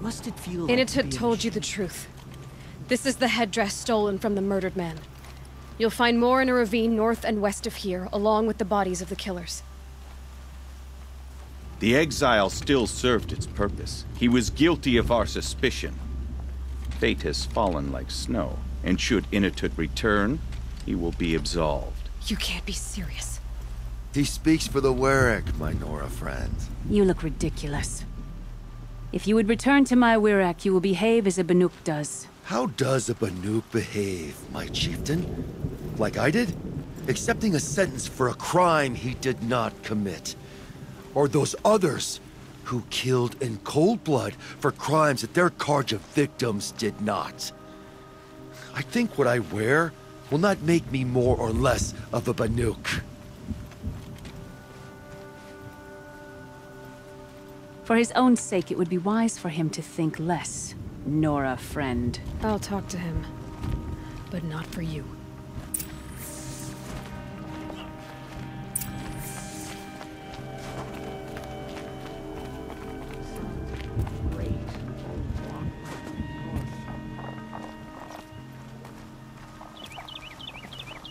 Must it feel like Initut being told you the truth. This is the headdress stolen from the murdered man. You'll find more in a ravine north and west of here, along with the bodies of the killers. The exile still served its purpose. He was guilty of our suspicion. Fate has fallen like snow, and should Initut return, he will be absolved. You can't be serious. He speaks for the Werak, my Nora friend. You look ridiculous. If you would return to my Werak, you will behave as a Banuk does. How does a Banuk behave, my chieftain? Like I did? Accepting a sentence for a crime he did not commit. Or those others who killed in cold blood for crimes that their of victims did not. I think what I wear will not make me more or less of a Banuk. For his own sake, it would be wise for him to think less. Nora, friend. I'll talk to him. But not for you.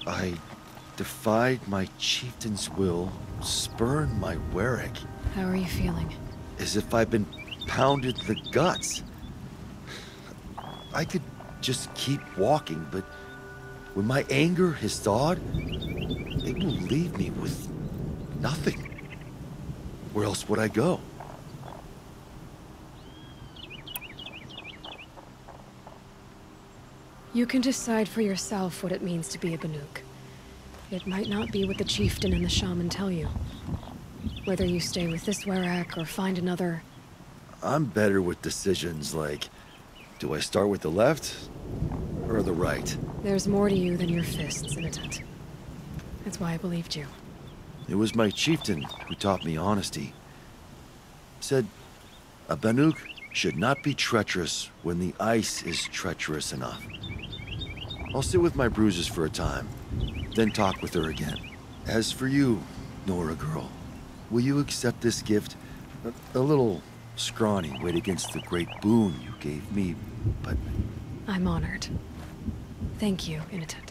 I defied my chieftain's will, spurned my Werak, How are you feeling? As if I'd been pounded the guts. I could just keep walking, but when my anger has thawed, it will leave me with nothing. Where else would I go? You can decide for yourself what it means to be a Banuk. It might not be what the chieftain and the shaman tell you. Whether you stay with this Werak or find another, I'm better with decisions like, do I start with the left or the right? there's more to you than your fists, Initut. That's why I believed you. It was my chieftain who taught me honesty. Said, a Banuk should not be treacherous when the ice is treacherous enough. I'll sit with my bruises for a time, then talk with her again. As for you, Nora girl, will you accept this gift? A, a little scrawny weighed against the great boon you gave me, but I'm honored. Thank you, Initut.